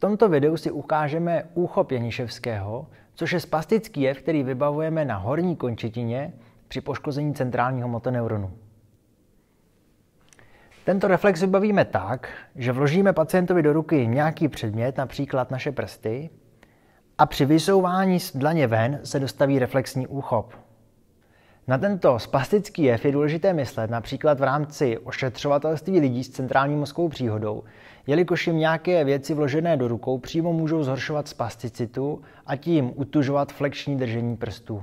tomto videu si ukážeme úcho Pěniševského, což je spastický jev, který vybavujeme na horní končetině při poškození centrálního motoneuronu. Tento reflex vybavíme tak, že vložíme pacientovi do ruky nějaký předmět, například naše prsty, a při vysouvání z dlaně ven se dostaví reflexní úchop. Na tento spastický jev je důležité myslet například v rámci ošetřovatelství lidí s centrální mozkovou příhodou, jelikož jim nějaké věci vložené do rukou přímo můžou zhoršovat spasticitu a tím utužovat flexní držení prstů.